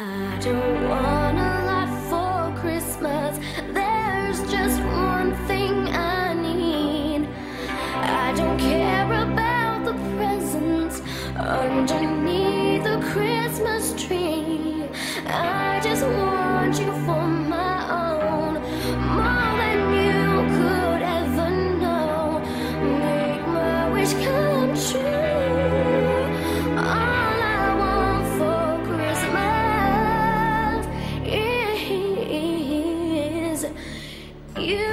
I don't want a lot for Christmas. There's just one thing I need. I don't care about the presents underneath the Christmas tree. I just want you for my You.